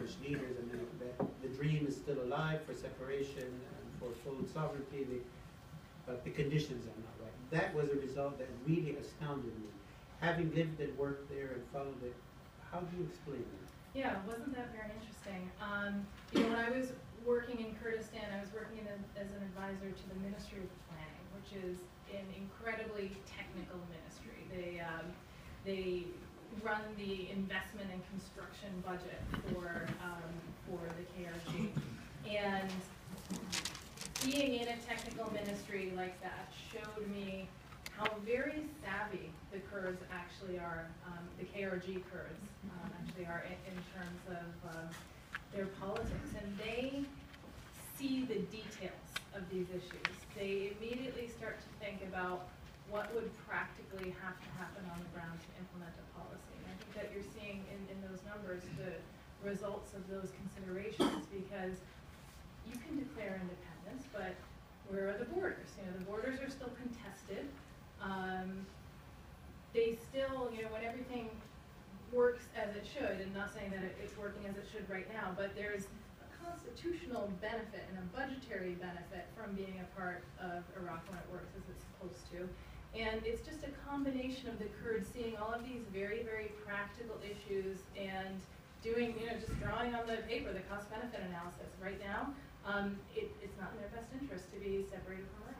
Kurdish leaders, and the dream is still alive for separation and for full sovereignty, but the conditions are not right. That was a result that really astounded me. Having lived and worked there and followed it, how do you explain that? Yeah, wasn't that very interesting? Um, you know, when I was working in Kurdistan, I was working in, as an advisor to the Ministry of Planning, which is an incredibly technical ministry. They, um, they run the investment and construction budget for, um, for the KRG. And being in a technical ministry like that showed me how very savvy the Kurds actually are, um, the KRG Kurds, um, actually are in, in terms of, um, their politics. And they see the details of these issues. They immediately start to think about what would practically have to happen on the ground to implement a policy. And I think that you're seeing in, in those numbers the results of those considerations because you can declare independence, but where are the borders? You know, the borders are still contested. Um, they still, you know, when everything works as it should, and not saying that it- it's working as it should right now, but there's a constitutional benefit and a budgetary benefit from being a part of Iraq when it works as it's supposed to. And it's just a combination of the Kurds seeing all of these very, very practical issues and doing, you know, just drawing on the paper, the cost benefit analysis. Right now, um, it, it's not in their best interest to be separated from Iraq.